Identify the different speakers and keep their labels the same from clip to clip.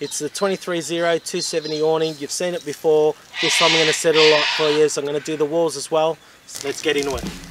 Speaker 1: It's the 23Zero 270 awning. You've seen it before. This time I'm going to set it all up for you. So I'm going to do the walls as well. So let's get into it.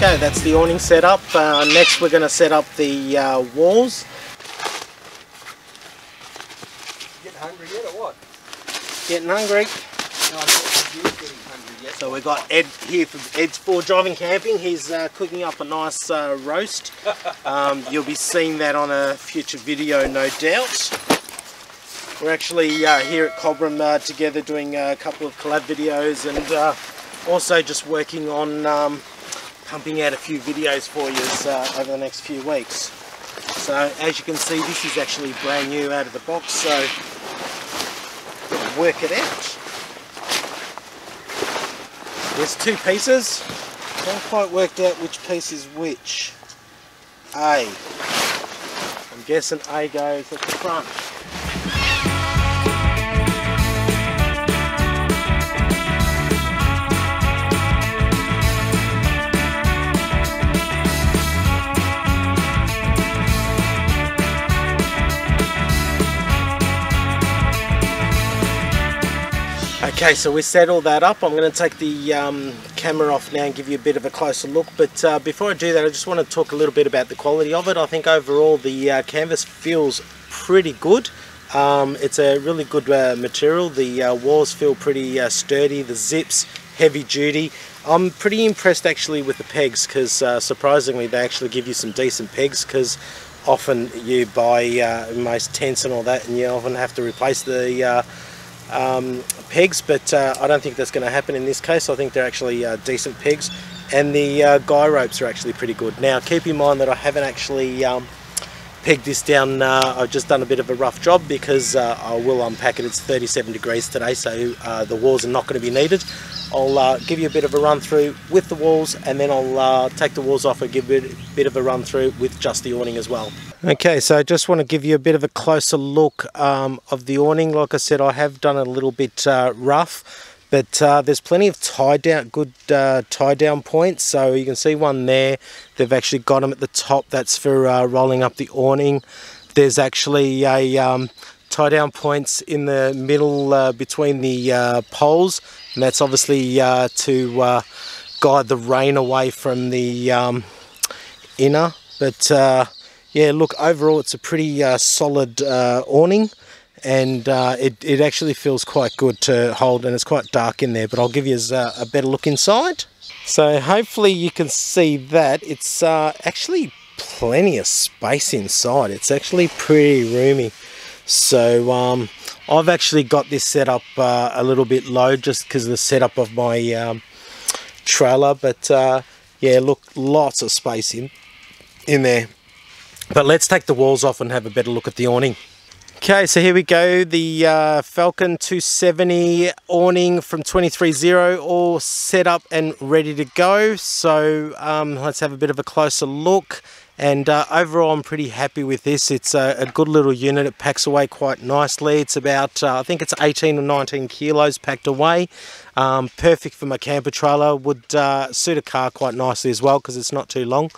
Speaker 1: Go, that's the awning set up. Uh, next we're going to set up the uh, walls.
Speaker 2: Getting hungry yet or what?
Speaker 1: Getting hungry.
Speaker 2: No, I'm not getting hungry yet.
Speaker 1: So we've got Ed here from Ed's For Driving Camping. He's uh, cooking up a nice uh, roast. Um, you'll be seeing that on a future video, no doubt. We're actually uh, here at Cobram uh, together doing a couple of collab videos and uh, also just working on um, pumping out a few videos for you uh, over the next few weeks. So as you can see, this is actually brand new out of the box, so work it out. There's two pieces. Haven't quite worked out which piece is which. A. I'm guessing A goes at the front. Okay, so we set all that up. I'm going to take the um, camera off now and give you a bit of a closer look. But uh, before I do that, I just want to talk a little bit about the quality of it. I think overall the uh, canvas feels pretty good. Um, it's a really good uh, material. The uh, walls feel pretty uh, sturdy. The zips, heavy duty. I'm pretty impressed actually with the pegs because uh, surprisingly they actually give you some decent pegs because often you buy most tents and all that and you often have to replace the um, pegs, but uh, I don't think that's going to happen in this case. I think they're actually uh, decent pegs, and the uh, guy ropes are actually pretty good. Now, keep in mind that I haven't actually um, pegged this down. Uh, I've just done a bit of a rough job because uh, I will unpack it. It's 37 degrees today, so uh, the walls are not going to be needed. I'll give you a bit of a run through with the walls, and then I'll take the walls off and give a bit of a run through with just the awning as well. Okay, so I just want to give you a bit of a closer look um, of the awning. Like I said, I have done it a little bit uh, rough, but uh, there's plenty of tie down, good uh, tie down points. So you can see one there. They've actually got them at the top. That's for uh, rolling up the awning. There's actually a um, tie down points in the middle uh, between the uh, poles, and that's obviously to guide the rain away from the um, inner. But yeah, look, overall it's a pretty uh, solid uh, awning and uh, it, it actually feels quite good to hold and it's quite dark in there, but I'll give you a, a better look inside. So hopefully you can see that. It's uh, actually plenty of space inside. It's actually pretty roomy. So um, I've actually got this set up uh, a little bit low just because of the setup of my um, trailer, but uh, yeah, look, lots of space in, in there. But let's take the walls off and have a better look at the awning. Okay, so here we go, the uh, Falcon 270 awning from 23Zero all set up and ready to go. So um, let's have a bit of a closer look. And uh, overall, I'm pretty happy with this. It's a, a, good little unit. It packs away quite nicely. It's about, uh, I think it's 18 or 19 kilos packed away. Um, perfect for my camper trailer. Would uh, suit a car quite nicely as well because it's not too long.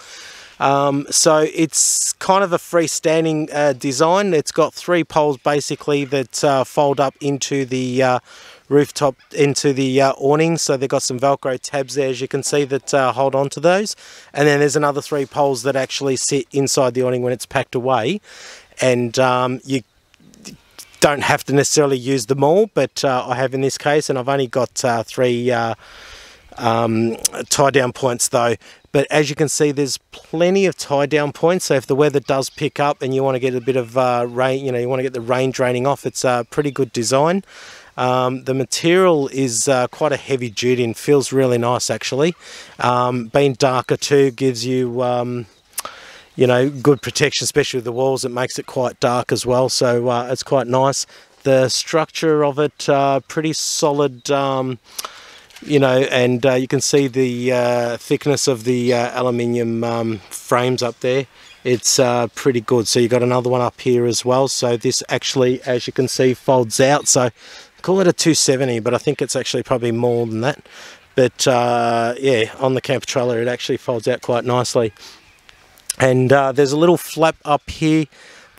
Speaker 1: Um, so it's kind of a freestanding uh, design. It's got three poles basically that uh, fold up into the uh, rooftop, into the uh, awning. So they've got some Velcro tabs there as you can see that uh, hold on to those. And then there's another three poles that actually sit inside the awning when it's packed away. And um, you don't have to necessarily use them all, but uh, I have in this case, and I've only got three um, tie down points though. But as you can see there's plenty of tie down points. So if the weather does pick up and you want to get a bit of uh, rain you know you want to get the rain draining off it's a pretty good design. Um, the material is uh, quite a heavy duty and feels really nice actually. Um, being darker too gives you um, you know good protection especially with the walls. It makes it quite dark as well. So uh, it's quite nice. The structure of it uh, pretty solid um, you know and uh, you can see the uh, thickness of the uh, aluminium um, frames up there. It's uh, pretty good. So you got another one up here as well. So this actually as you can see folds out. So call it a 270 but I think it's actually probably more than that. But uh, yeah on the camper trailer it actually folds out quite nicely. And uh, there's a little flap up here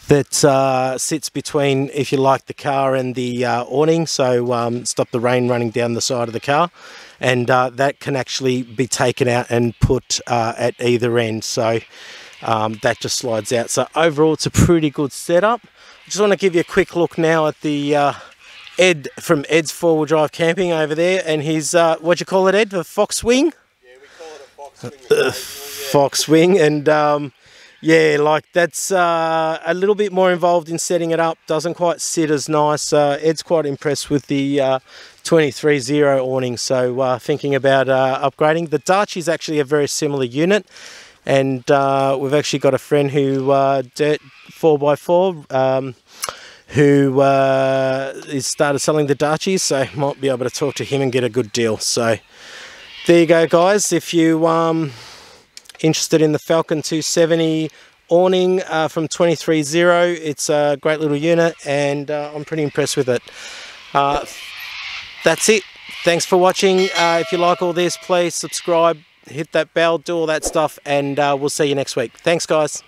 Speaker 1: that uh, sits between, if you like, the car and the uh, awning, so um, stop the rain running down the side of the car. And uh, that can actually be taken out and put uh, at either end, so um, that just slides out. So overall, it's a pretty good setup. I just want to give you a quick look now at the uh, Ed from Ed's four-wheel drive camping over there, and his uh, what do you call it, Ed? The Foxwing.
Speaker 2: Yeah, we call it a fox wing.
Speaker 1: Foxwing, and um, yeah, like that's uh, a little bit more involved in setting it up. Doesn't quite sit as nice. Uh, Ed's quite impressed with the uh, 23 awning, so uh, thinking about uh, upgrading. The Darche is actually a very similar unit, and uh, we've actually got a friend who uh, dirt 4x4 um, who is started selling the Darchies, so might be able to talk to him and get a good deal. So there you go, guys. If you um, interested in the Falcon 270 awning uh, from 23Zero. It's a great little unit and uh, I'm pretty impressed with it. Uh, that's it. Thanks for watching. Uh, if you like all this, please subscribe, hit that bell, do all that stuff, and uh, we'll see you next week. Thanks, guys.